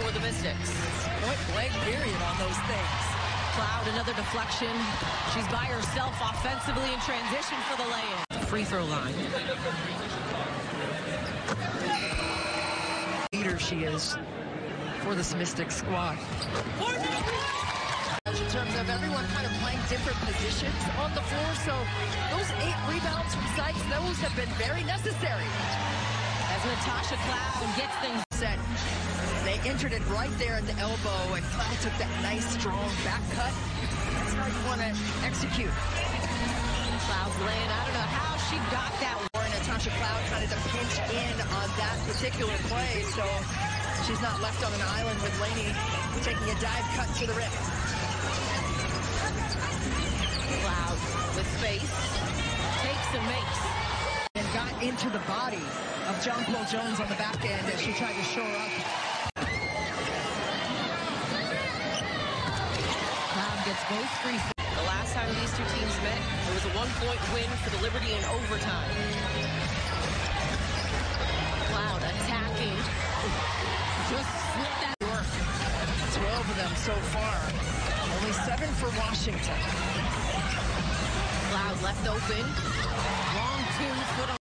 for the Mystics. Point blank period on those things. Cloud, another deflection. She's by herself offensively in transition for the lay-in. Free throw line. Leader she is for this Mystic squad. In terms of everyone kind of playing different positions on the floor, so those eight rebounds from Sykes, those have been very necessary. As Natasha Cloud gets things set, entered it right there at the elbow, and Cloud took that nice, strong back cut. That's how you want to execute. Cloud's laying. I don't know how she got that. Warren Natasha Cloud kind of to pinch in on that particular play, so she's not left on an island with Laney taking a dive cut to the rim. Cloud with space. Takes and makes. And got into the body of Jonquel Jones on the back end as she tried to shore up. Gets both free. The last time these two teams met, it was a one-point win for the Liberty in overtime. Cloud attacking. Just slip that Work. 12 of them so far. Only seven for Washington. Cloud left open. Long two, foot on.